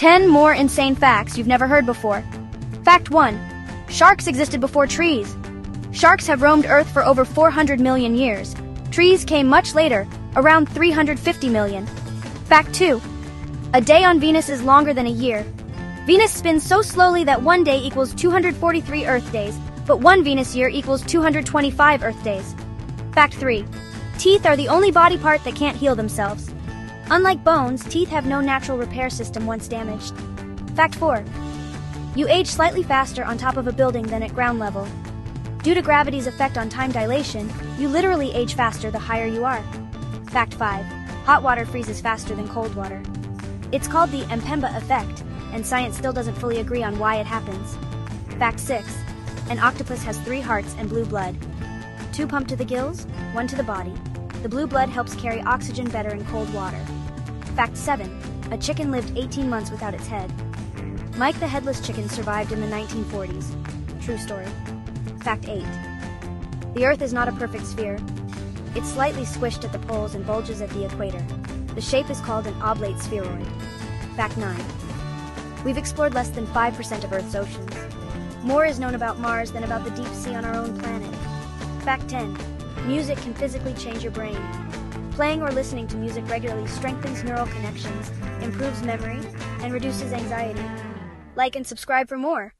10 more insane facts you've never heard before. Fact 1. Sharks existed before trees. Sharks have roamed Earth for over 400 million years. Trees came much later, around 350 million. Fact 2. A day on Venus is longer than a year. Venus spins so slowly that one day equals 243 Earth days, but one Venus year equals 225 Earth days. Fact 3. Teeth are the only body part that can't heal themselves. Unlike bones, teeth have no natural repair system once damaged. Fact 4. You age slightly faster on top of a building than at ground level. Due to gravity's effect on time dilation, you literally age faster the higher you are. Fact 5. Hot water freezes faster than cold water. It's called the Mpemba effect, and science still doesn't fully agree on why it happens. Fact 6. An octopus has three hearts and blue blood. Two pump to the gills, one to the body. The blue blood helps carry oxygen better in cold water. Fact 7. A chicken lived 18 months without its head. Mike the Headless Chicken survived in the 1940s. True story. Fact 8. The Earth is not a perfect sphere. It's slightly squished at the poles and bulges at the equator. The shape is called an oblate spheroid. Fact 9. We've explored less than 5% of Earth's oceans. More is known about Mars than about the deep sea on our own planet. Fact 10. Music can physically change your brain. Playing or listening to music regularly strengthens neural connections, improves memory, and reduces anxiety. Like and subscribe for more.